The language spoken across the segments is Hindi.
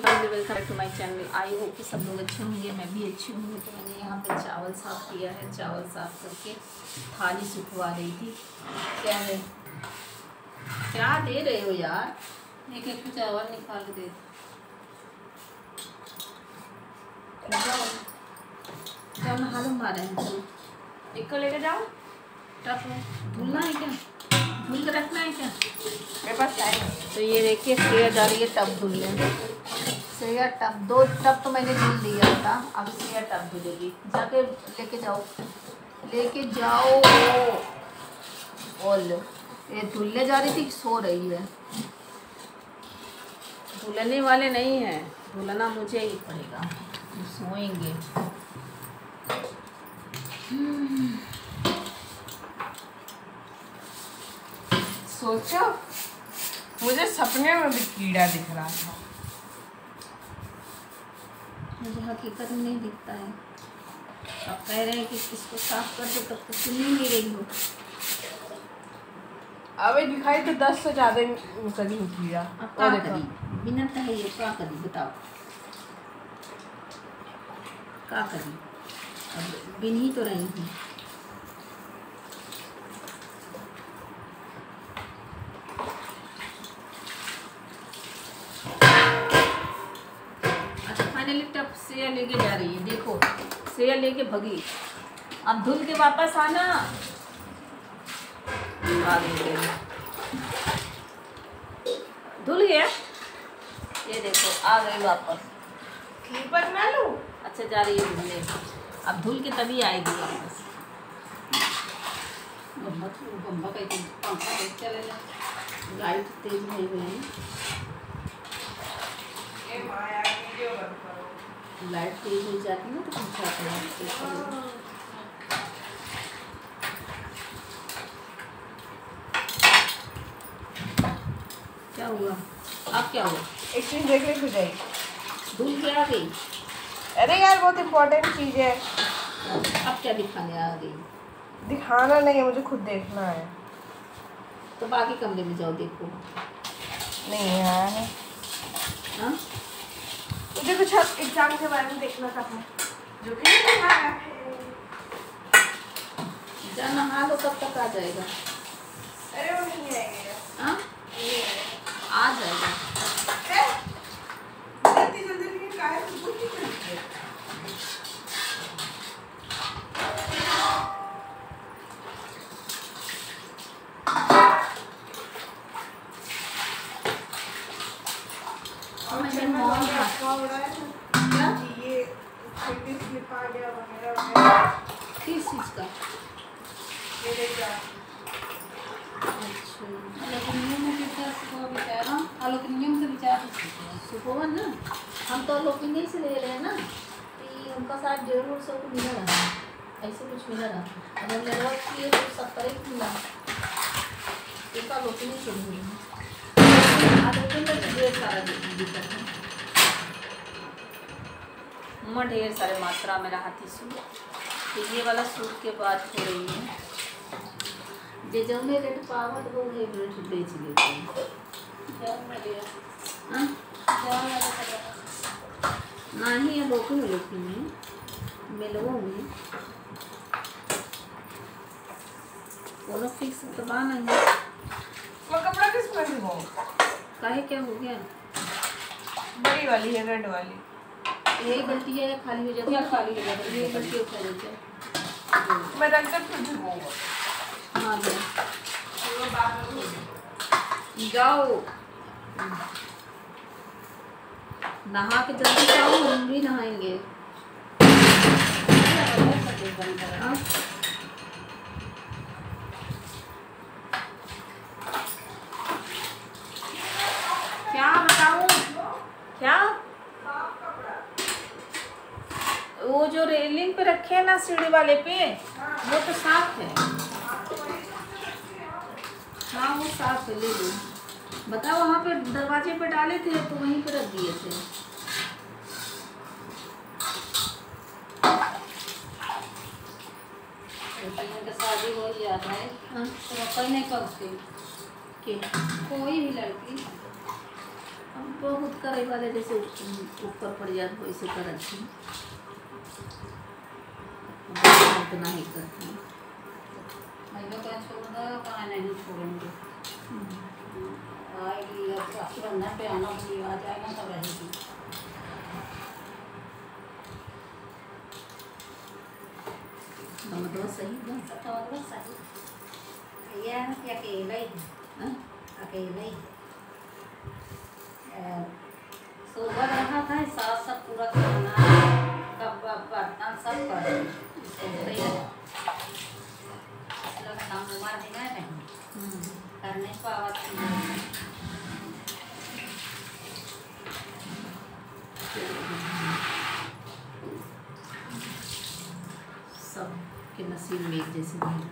Welcome to my channel I hope कि सब लोग अच्छे होंगे मैं भी अच्छी हूँ। तो मैंने यहाँ पे चावल साफ़ किया है चावल साफ़ करके थाली सुखवा रही थी। क्या है? क्या दे रहे हो यार? एक एक चावल निकाल दे जाओ। मारे हैं चलो एक को लेके जाओ। धुलना है क्या? धुल के रखना है क्या? मेरे पास टाइम तो ये देखिए जा रही है टब धुलने श्रेया टब दो टब तो मैंने धुल दिया था अब श्रेया टब धुलेगी जाके लेके जाओ। लेके जाओ। और लो ये धुलने जा रही थी सो रही है। धुलने वाले नहीं है। धुलना मुझे ही पड़ेगा। सोएँगे। सोचो मुझे सपने में भी कीड़ा दिख रहा था। मुझे हकीकत में नहीं दिखता है। आप कह रहे हैं कि इसको साफ़ कर दो तब तो सुन ही नहीं रही हो। अबे दिखाई तो दस से ज़्यादा करी होती है बिना कहे ये क्या करी? बताओ। क्या करी? अब बिन ही तो रही हूँ। फाइनली टप श्रेया लेके जा रही है देखो श्रेया लेके भगी। अब धुल के वापस आना। धुल गया? ये देखो आ गई वापस। स्लीपर ना लूँ? अच्छा जा रही है धुलने अब धुल के तभी आएगी वापस। गम्बा तो गम्बा का पंखा देख चलेगा लाइट तेज नहीं हुई है लाइट तेज हो जाती है ना तो पंखा अपने क्या हुआ? अब क्या हुआ? एक चीज़ देख ले ही। धुल के आ गई। अरे यार बहुत इंपॉर्टेंट चीज़ है। अब क्या दिखाने आ गई? दिखाना नहीं है मुझे खुद देखना है। तो बाकी कमरे में जाओ देखो। नहीं यार हाँ? मुझे कुछ एग्ज़ाम के बारे में देखना था। जो कि है जा नहा लो कब तक आ जाएगा? अरे वो नहीं आएगा। नहीं आएगा। आ जाएगा ए, इतनी जल्दी लेकिन काहे तू कुछ नहीं करती है और मैंने मॉल का क्या? ये स्लिप आ गया वगैरह वगैरह। किस चीज़ का? ये देख जा अच्छा। bicara, aluminium से बिचार सुपवन ना? हम तो लोपिंग से ले रहे हैं ना कि उनका साथ डेढ़ सौ को मिला रहा ऐसे कुछ मिला रहा अगर लगभग किए तो सत्तर एक मिला। इसका लोपिंग से मिला लोपिंग में ढेर सारा दिक्कत है मैं ढेर सारे मात्रा में रहा थी सूट तो ये वाला सूट के बाद हो रही है जे जौने रेट पावत वो रेट बेच लेते हैं। हाँ? नाही है लोकी में लोकी में मेलवो में कोनो फिक्स तो बा नहीं मैं कपड़ा किसमें दिखाऊँ काहे क्या हो गया? बड़ी वाली है रेड वाली। यही गलती है खाली हो जाती है। खाली हो जाती है। ये गलती हो खाली हो। मैं रंग कर फिर हाँ में। जाओ। नहा के जल्दी जाओ हम भी नहाएँगे हाँ? क्या बताऊँ क्या वो जो रेलिंग पे रखे हैं ना सीढ़ी वाले पे? वो तो साफ़ है। हाँ वो साफ़ है ले लो। बताओ वहाँ पे दरवाजे पे डाले थे तो वहीं पे रख दिए थे। शादी हो जाता है। हाँ। तो अपन नहीं करते कोई भी लड़की। बहुत करे वाले जैसे ऊपर पड़ जाए वैसे कर अच्छी उतना ही। करती महिला का छोड़ कहाँ नहीं छोड़ेंगे। आएगी रक्षाबंधन पे आना भी आ जाएगा तब रहेगी। नमक सही तो सही। भैया अकेला ही हाँ? अकेला ही अ, रहा था साथ सब पूरा खाना कब बर्तन सब कर सही है इसलिए काम उमर भी नहीं रही हम्म। करने को आवाज़ सब के नसीब में एक जैसे नहीं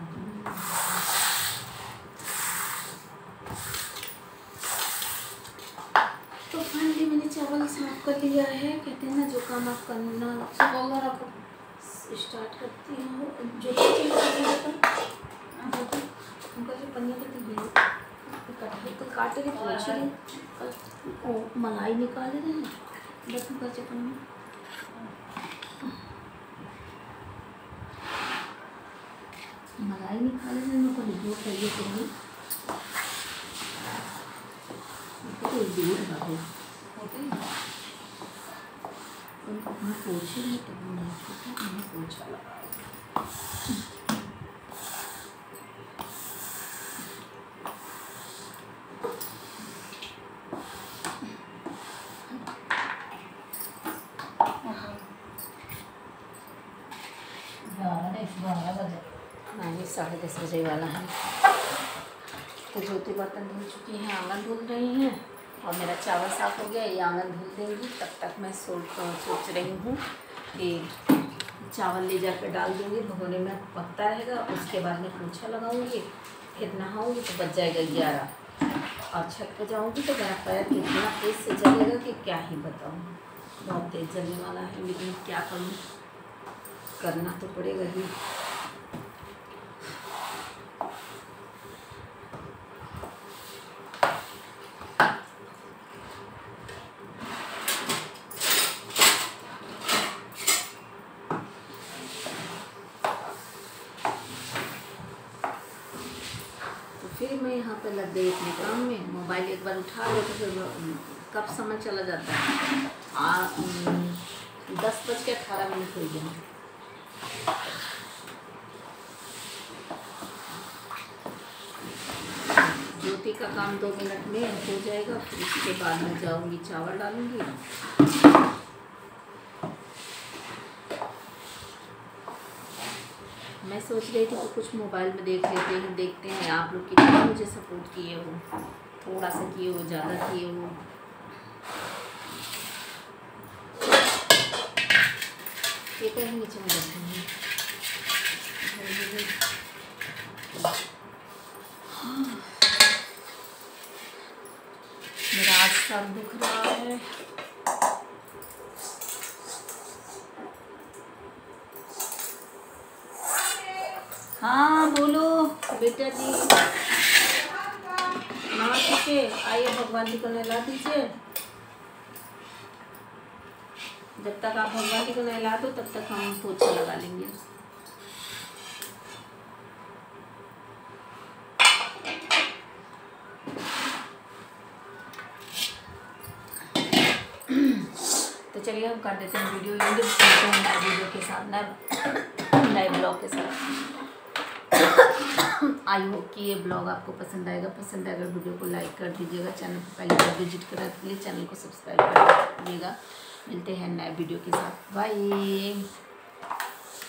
तो फाइनली मैंने चावल साफ़ कर लिया है कहते हैं ना जो काम आप करना सुबह रखो स्टार्ट करती हूँ जो का है, जो कि उनका जो है काटे तो काटे के पूछ रही ओ मलाई निकाल रहे हैं बस उनका चिकन में। मलाई निकाल रहे हैं मेरे को दूर चाहिए तो नहीं मेरे को दूर बाबू होती उनको अपना पोछे नहीं तो वो नहीं छूटा मैंने पोछा लगाया बारह बजे नहीं साढ़े दस बजे वाला है। तो ज्योति बर्तन धुल चुकी हैं, आँगन धुल रही हैं और मेरा चावल साफ़ हो गया, ये आँगन धुल देंगी। तब तक मैं सोच सोच रही हूँ कि चावल ले जाकर डाल दूँगी, भगोने में पकता रहेगा, उसके बाद में पोछा लगाऊँगी, फिर नहाऊँगी तो बच जाएगा ग्यारह। और छत पर जाऊँगी तो मेरा पैर इतना तेज से जलेगा कि क्या ही बताऊँ। बहुत तेज जलने वाला है, लेकिन क्या करूँ? करना तो पड़ेगा ही तो फिर मैं यहाँ पे लग गई अपने काम में, मोबाइल एक बार उठा लो तो फिर कब समय चला जाता है? आ दस बज के अठारह मिनट हो गए ज्योति का काम दो मिनट में हो जाएगा, फिर उसके बाद मैं जाऊँगी, चावल डालूँगी मैं सोच रही थी कि कुछ मोबाइल में देख लेते हैं, देखते हैं। आप लोग कितना मुझे सपोर्ट किए हो? थोड़ा सा किए हो, ज़्यादा किए हो? ये कहीं नीचे में हैं। मेरा आज सर दुख रहा है। हाँ बोलो। बेटा जी। नहा चुके आइए, भगवान जी को नहला दीजिए। जब तक आप भगवान जी को नहला दो, तब तक हम पोछा लगा लेंगे। तो चलिए, हम कर देते हैं वीडियो। नए वीडियो के साथ नए नए ब्लॉग के साथ। आई होप कि ये ब्लॉग आपको पसंद आएगा। पसंद आएगा वीडियो को लाइक कर दीजिएगा, चैनल पर पहली बार विज़िट करा के लिए चैनल को सब्सक्राइब कर दीजिएगा। मिलते हैं नए वीडियो के साथ। बाय।